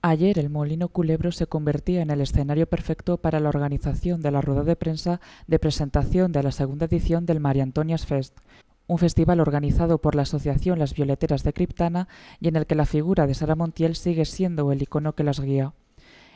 Ayer el Molino Culebro se convertía en el escenario perfecto para la organización de la rueda de prensa de presentación de la segunda edición del María Antonias Fest, un festival organizado por la Asociación Las Violeteras de Criptana y en el que la figura de Sara Montiel sigue siendo el icono que las guía.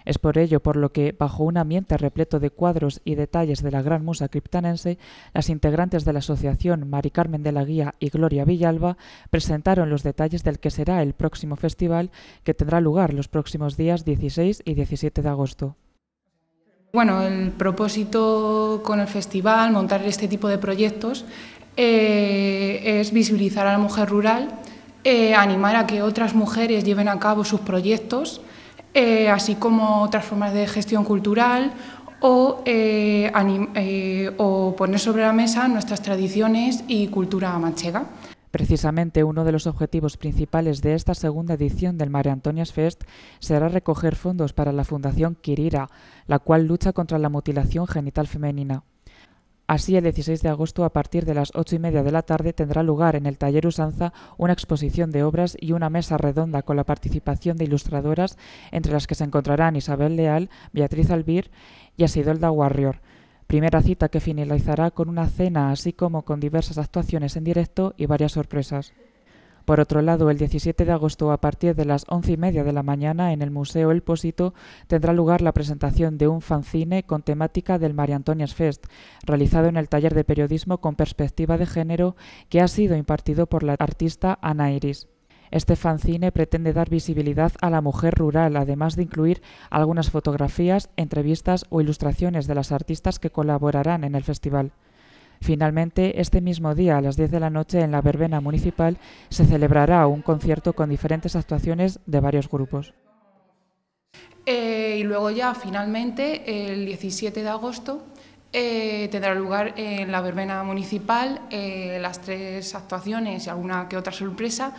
Es por ello por lo que, bajo un ambiente repleto de cuadros y detalles de la gran musa criptanense, las integrantes de la asociación Mari Carmen de la Guía y Gloria Villalba presentaron los detalles del que será el próximo festival que tendrá lugar los próximos días 16 y 17 de agosto. Bueno, el propósito con el festival, montar este tipo de proyectos, eh, es visibilizar a la mujer rural, eh, animar a que otras mujeres lleven a cabo sus proyectos eh, así como otras formas de gestión cultural eh, eh, o, poner sobre la mesa nuestras tradiciones y cultura manchega. Precisamente uno de los objetivos principales de esta segunda edición del Mare Antonias Fest será recoger fondos para la Fundación Kirira, la cual lucha contra la mutilación genital femenina. Así, el 16 de agosto, a partir de las ocho y media de la tarde, tendrá lugar en el Taller Usanza una exposición de obras y una mesa redonda con la participación de ilustradoras, entre las que se encontrarán Isabel Leal, Beatriz Albir y Asidolda Warrior. Primera cita que finalizará con una cena, así como con diversas actuaciones en directo y varias sorpresas. Por otro lado, el 17 de agosto, a partir de las once y media de la mañana, en el Museo El Pósito, tendrá lugar la presentación de un fanzine con temática del María Antonias Fest, realizado en el taller de periodismo con perspectiva de género que ha sido impartido por la artista Ana Iris. Este fanzine pretende dar visibilidad a la mujer rural, además de incluir algunas fotografías, entrevistas o ilustraciones de las artistas que colaborarán en el festival. Finalmente, este mismo día, a las 10 de la noche, en la verbena municipal, se celebrará un concierto con diferentes actuaciones de varios grupos. Eh, y luego ya, finalmente, el 17 de agosto, eh, tendrá lugar en la verbena municipal eh, las tres actuaciones y alguna que otra sorpresa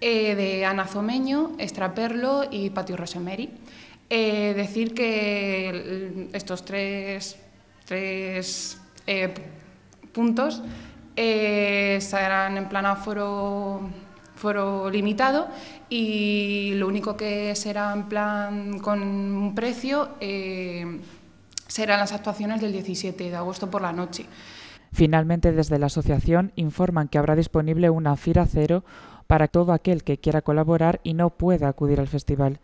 de Ana Zomeño, Extraperlo y Patio Rosemary. decir que estos tres, tres puntos eh, serán en plan foro, foro limitado y lo único que será en plan con un precio eh, serán las actuaciones del 17 de agosto por la noche. Finalmente, desde la asociación informan que habrá disponible una FIRA cero para todo aquel que quiera colaborar y no pueda acudir al festival.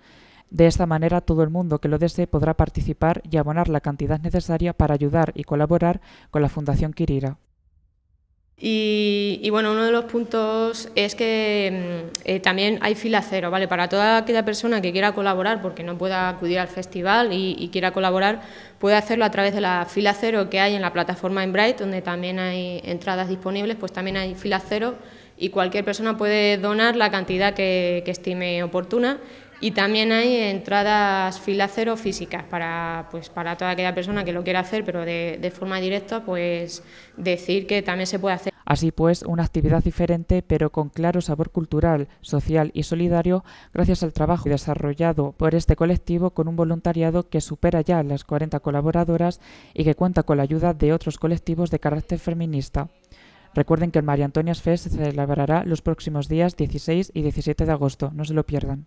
De esta manera, todo el mundo que lo desee podrá participar y abonar la cantidad necesaria para ayudar y colaborar con la Fundación Kirira. Y, bueno, uno de los puntos es que mm, eh, también hay fila cero, ¿vale? Para toda aquella persona que quiera colaborar, porque no pueda acudir al festival y, quiera colaborar, puede hacerlo a través de la fila cero que hay en la plataforma Bright, donde también hay entradas disponibles, pues también hay fila cero y cualquier persona puede donar la cantidad que, estime oportuna y también hay entradas fila cero físicas para, pues, para toda aquella persona que lo quiera hacer, pero de, forma directa, pues decir que también se puede hacer Así pues, una actividad diferente pero con claro sabor cultural, social y solidario gracias al trabajo desarrollado por este colectivo con un voluntariado que supera ya las 40 colaboradoras y que cuenta con la ayuda de otros colectivos de carácter feminista. Recuerden que el María Antonias Fest se celebrará los próximos días 16 y 17 de agosto, no se lo pierdan.